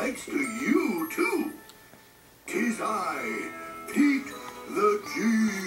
thanks to you, too. Tis I, Pete the Genie.